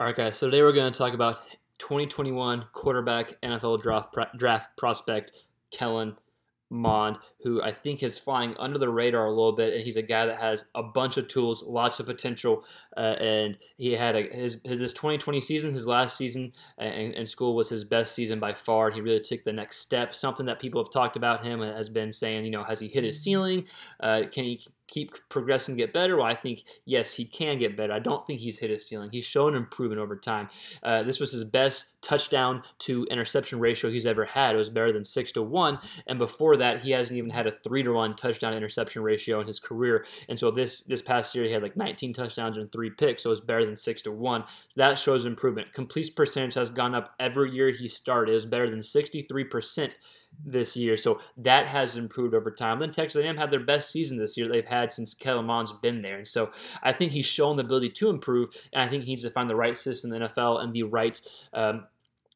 All right, guys. So today we're going to talk about 2021 quarterback NFL draft draft prospect Kellen Mond, who I think is flying under the radar a little bit, and he's a guy that has a bunch of tools, lots of potential, uh, and he had a, his, his 2020 season, his last season in, in, school was his best season by far. He really took the next step. Something that people have talked about him has been saying, you know, has he hit his ceiling? Uh, can he keep progressing get better? Well, I think, yes, he can get better. I don't think he's hit his ceiling. He's shown improvement over time. Uh, this was his best touchdown to interception ratio he's ever had. It was better than 6 to 1. And before that, he hasn't even had a 3 to 1 touchdown interception ratio in his career. And so this this past year, he had like 19 touchdowns and 3 picks. So it's better than 6 to 1. That shows improvement. Complete percentage has gone up every year he started. It was better than 63% this year. So that has improved over time. Then Texas A&M had their best season this year they've had since Kellen Mond's been there. And so I think he's shown the ability to improve, and I think he needs to find the right system in the NFL and the right um,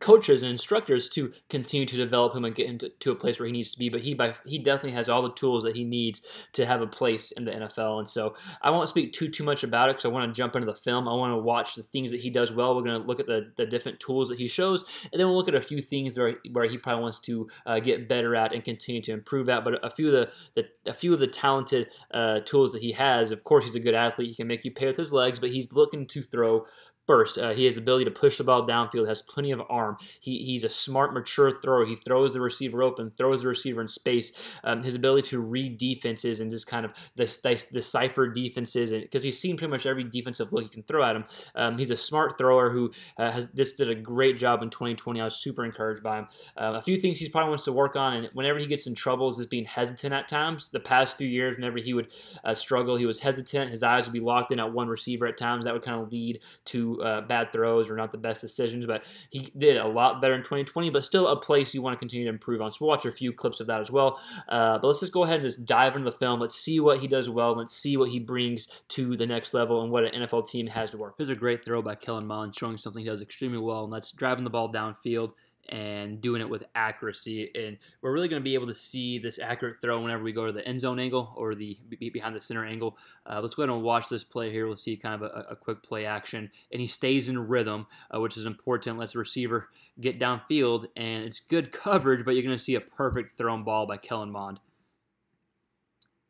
coaches and instructors to continue to develop him and get him to, to, a place where he needs to be. But he by he definitely has all the tools that he needs to have a place in the NFL. And so I won't speak too too much about it because I want to jump into the film. I want to watch the things that he does well. We're going to look at the, the different tools that he shows, and then we'll look at a few things where, where he probably wants to uh, get better at and continue to improve at. But a few of the, the a few of the talented uh, tools that he has. Of course, he's a good athlete. He can make you pay with his legs, but he's looking to throw First, uh, he has the ability to push the ball downfield, has plenty of arm. He, he's a smart, mature thrower. He throws the receiver open, throws the receiver in space. Um, his ability to read defenses and just kind of decipher defenses, because he's seen pretty much every defensive look you can throw at him. Um, he's a smart thrower who uh, has this did a great job in 2020. I was super encouraged by him. Uh, a few things he probably wants to work on, and whenever he gets in trouble, is just being hesitant at times. The past few years, whenever he would uh, struggle, he was hesitant. His eyes would be locked in at one receiver at times. That would kind of lead to uh, bad throws or not the best decisions, but he did a lot better in 2020, but still a place you want to continue to improve on. So we'll watch a few clips of that as well. Uh, but let's just go ahead and just dive into the film. Let's see what he does well. Let's see what he brings to the next level and what an NFL team has to work. Here's a great throw by Kellen Mond showing something he does extremely well, and that's driving the ball downfield and doing it with accuracy. And we're really going to be able to see this accurate throw whenever we go to the end zone angle or the behind the center angle. Uh, let's go ahead and watch this play here. We'll see kind of a, a quick play action. And he stays in rhythm, uh, which is important. Lets the receiver get downfield, and it's good coverage, but you're going to see a perfect thrown ball by Kellen Mond.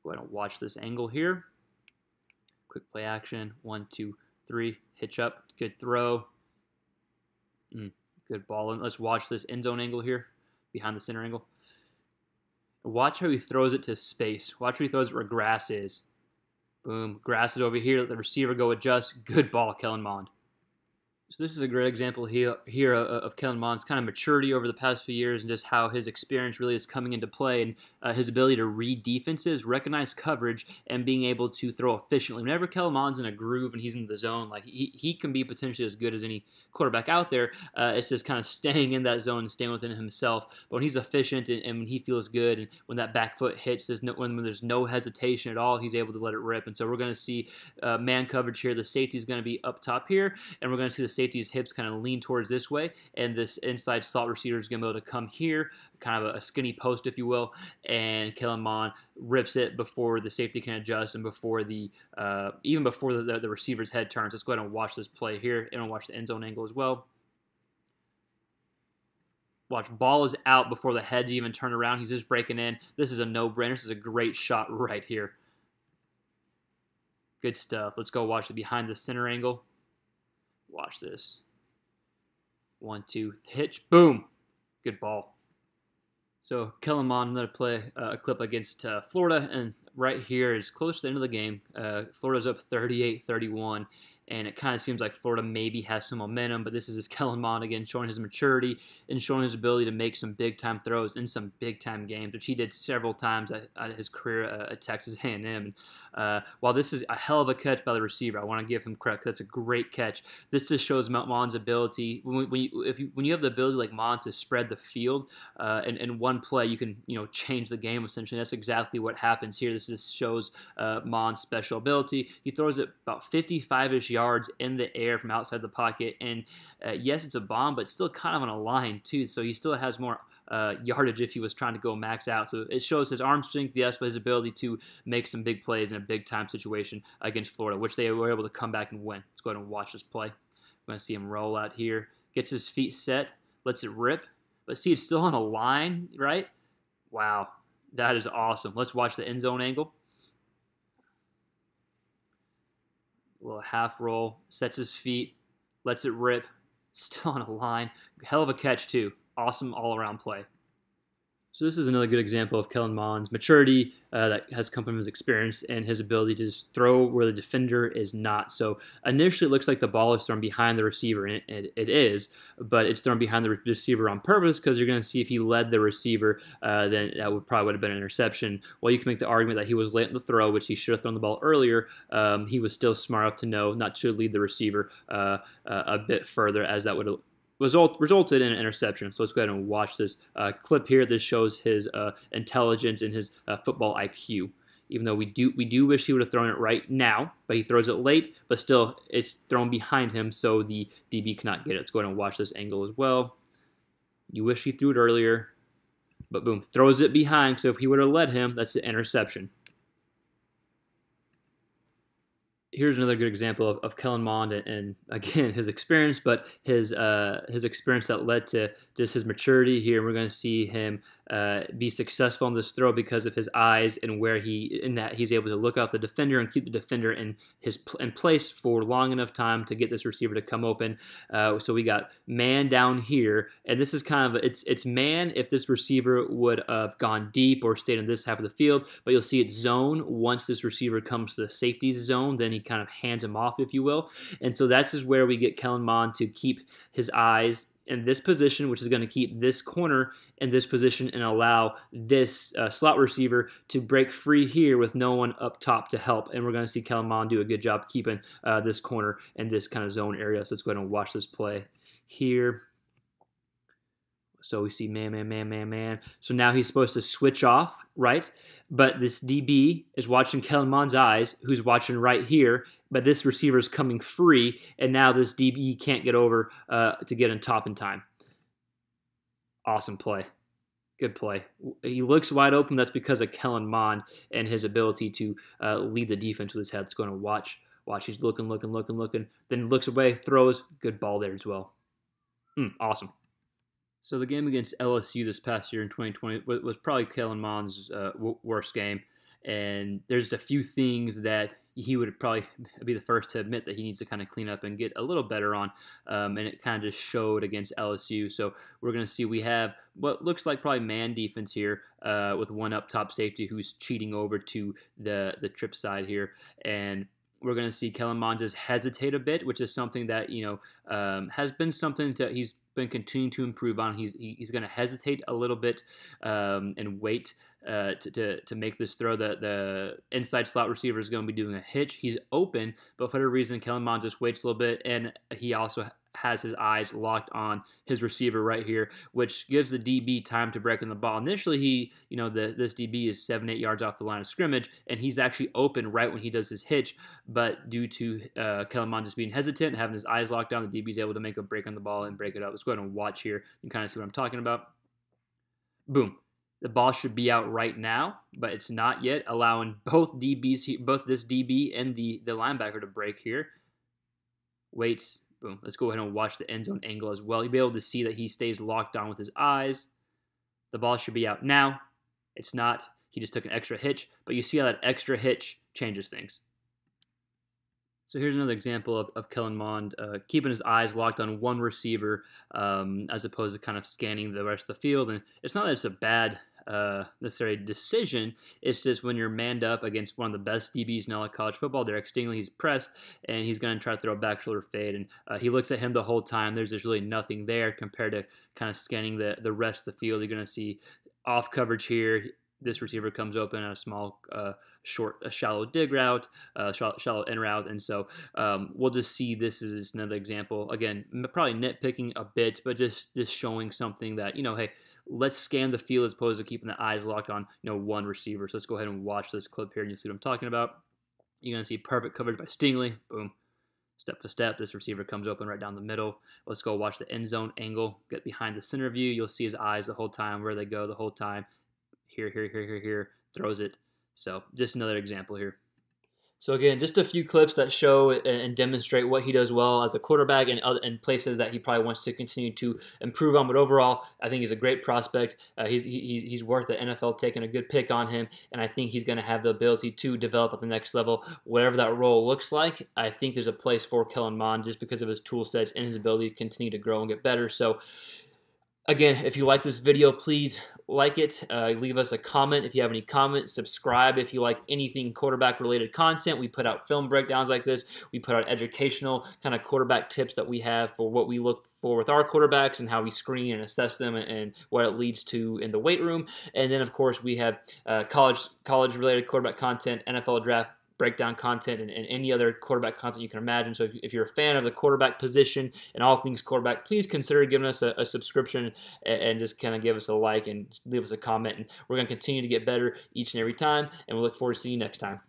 Go ahead and watch this angle here. Quick play action. One, two, three. Hitch up. Good throw. Mm. Good ball. And let's watch this end zone angle here, behind the center angle. Watch how he throws it to space. Watch how he throws it where grass is. Boom. Grass is over here. Let the receiver go adjust. Good ball, Kellen Mond. So this is a great example here, here of Kellen Mond's kind of maturity over the past few years and just how his experience really is coming into play and uh, his ability to read defenses, recognize coverage, and being able to throw efficiently. Whenever Kellen Mond's in a groove and he's in the zone, like he, he can be potentially as good as any quarterback out there. Uh, it's just kind of staying in that zone and staying within himself. But when he's efficient and, and when he feels good and when that back foot hits, there's no, when, when, there's no hesitation at all, he's able to let it rip. And so we're going to see uh, man coverage here. The safety is going to be up top here, and we're going to see the safety's hips kind of lean towards this way, and this inside slot receiver is going to be able to come here, kind of a, skinny post, if you will, and Kellen Mond rips it before the safety can adjust and before the uh, even before the, the, the, receiver's head turns. Let's go ahead and watch this play here, and watch the end zone angle as well. Watch, ball is out before the heads even turn around. He's just breaking in. This is a no-brainer. This is a great shot right here. Good stuff. Let's go watch the behind the center angle. Watch this. One, two, hitch, boom. Good ball. So going to play uh, a clip against uh, Florida, and right here is close to the end of the game. Uh, Florida's up 38-31, and it kind of seems like Florida maybe has some momentum, but this is Kellen Mond again showing his maturity and showing his ability to make some big time throws in some big time games, which he did several times at, at his career uh, at Texas A&M. And uh, while this is a hell of a catch by the receiver, I want to give him credit. That's a great catch. This just shows Mond's ability. When, when you if you, when you have the ability like Mond to spread the field uh, in, one play, you can you know change the game essentially. That's exactly what happens here. This just shows uh, Mond's special ability. He throws it about 55ish yards in the air from outside the pocket. And uh, yes, it's a bomb, but still kind of on a line, too. So he still has more uh, yardage if he was trying to go max out. So it shows his arm strength, yes, but his ability to make some big plays in a big time situation against Florida, which they were able to come back and win. Let's go ahead and watch this play. We're going to see him roll out here. Gets his feet set, lets it rip. But see, it's still on a line, right? Wow, that is awesome. Let's watch the end zone angle. A little half roll, sets his feet, lets it rip. Still on a line. Hell of a catch, too. Awesome all around play. So this is another good example of Kellen Mond's maturity uh, that has come from his experience and his ability to just throw where the defender is not. So initially it looks like the ball is thrown behind the receiver, and it, it is, but it's thrown behind the receiver on purpose because you're going to see if he led the receiver, uh, then that would probably would have been an interception. Well, you can make the argument that he was late in the throw, which he should have thrown the ball earlier. Um, he was still smart enough to know not to lead the receiver uh, uh a bit further, as that would result resulted in an interception. So let's go ahead and watch this uh, clip here. This shows his uh, intelligence and his uh, football IQ. Even though we do we do wish he would have thrown it right now, but he throws it late. But still, it's thrown behind him, so the DB cannot get it. Let's go ahead and watch this angle as well. You wish he threw it earlier, but boom, throws it behind. So if he would have led him, that's an interception. Here's another good example of, of Kellen Mond and, and, again his experience, but his uh, his experience that led to just his maturity here. And we're going to see him uh, be successful in this throw because of his eyes and where he in that he's able to look out the defender and keep the defender in his in place for long enough time to get this receiver to come open. Uh, so we got man down here, and this is kind of it's it's man if this receiver would have gone deep or stayed in this half of the field, but you'll see it's zone once this receiver comes to the safety zone, then he kind of hands him off, if you will. And so that's just where we get Kellen Mond to keep his eyes in this position, which is going to keep this corner in this position and allow this uh, slot receiver to break free here with no one up top to help. And we're going to see Kellen do a good job keeping uh, this corner in this kind of zone area. So let's go ahead and watch this play here. So we see man, man, man, man, man. So now he's supposed to switch off, right? But this DB is watching Kellen Mond's eyes, who's watching right here. But this receiver is coming free, and now this DB can't get over uh, to get on top in time. Awesome play. Good play. He looks wide open. That's because of Kellen Mond and his ability to uh, lead the defense with his head. Let's go watch. Watch. He's looking, looking, looking, looking. Then looks away, throws. Good ball there as well. Mm, awesome. So the game against LSU this past year in 2020 was probably Kellen Mond's uh, worst game, and there's a few things that he would probably be the first to admit that he needs to kind of clean up and get a little better on, um, and it kind of just showed against LSU. So we're going to see we have what looks like probably man defense here uh, with one up top safety who's cheating over to the the trip side here, and we're going to see Kellen Mond just hesitate a bit, which is something that you know um, has been something that he's been continuing to improve on. He's he's going to hesitate a little bit um, and wait uh, to, to, to make this throw. The the inside slot receiver is going to be doing a hitch. He's open, but for whatever reason, Kellen Mond just waits a little bit, and he also has his eyes locked on his receiver right here, which gives the DB time to break in the ball. Initially, he, you know, the, this DB is seven, eight yards off the line of scrimmage, and he's actually open right when he does his hitch. But due to uh, Kellen Mond just being hesitant, having his eyes locked down, the DB is able to make a break on the ball and break it up. Let's go ahead and watch here and kind of see what I'm talking about. Boom. The ball should be out right now, but it's not yet, allowing both DBs, both this DB and the, the linebacker to break here. Waits, Boom. Let's go ahead and watch the end zone angle as well. You'll be able to see that he stays locked on with his eyes. The ball should be out now. It's not. He just took an extra hitch, but you see how that extra hitch changes things. So here's another example of, of Kellen Mond uh, keeping his eyes locked on one receiver um, as opposed to kind of scanning the rest of the field. And it's not that it's a bad uh, necessary decision. It's just when you're manned up against one of the best DBs in all of college football, Derek Stingley, he's pressed and he's going to try to throw a back shoulder fade. And uh, he looks at him the whole time. There's just really nothing there compared to kind of scanning the, the rest of the field. You're going to see off coverage here. This receiver comes open on a small, uh, short, a shallow dig route, uh, shallow, shallow in route, and so um, we'll just see this is another example. Again, probably nitpicking a bit, but just just showing something that you know, hey, let's scan the field as opposed to keeping the eyes locked on you know one receiver. So let's go ahead and watch this clip here and you'll see what I'm talking about. You're gonna see perfect coverage by Stingley. Boom. Step for step, this receiver comes open right down the middle. Let's go watch the end zone angle. Get behind the center view. You'll see his eyes the whole time, where they go the whole time. Here, here, here, here, here. Throws it. So just another example here. So again, just a few clips that show and demonstrate what he does well as a quarterback and other and places that he probably wants to continue to improve on. But overall, I think he's a great prospect. Uh, he's he, he's worth the NFL taking a good pick on him, and I think he's going to have the ability to develop at the next level, whatever that role looks like. I think there's a place for Kellen Mond just because of his tool sets and his ability to continue to grow and get better. So Again, if you like this video, please like it. Uh, leave us a comment if you have any comments. Subscribe if you like anything quarterback related content. We put out film breakdowns like this. We put out educational kind of quarterback tips that we have for what we look for with our quarterbacks and how we screen and assess them and, what it leads to in the weight room. And then, of course, we have uh, college college related quarterback content, NFL draft breakdown content and, and, any other quarterback content you can imagine. So if, if, you're a fan of the quarterback position and all things quarterback, please consider giving us a, a subscription and, and just kind of give us a like and leave us a comment. And we're going to continue to get better each and every time. And we look forward to seeing you next time.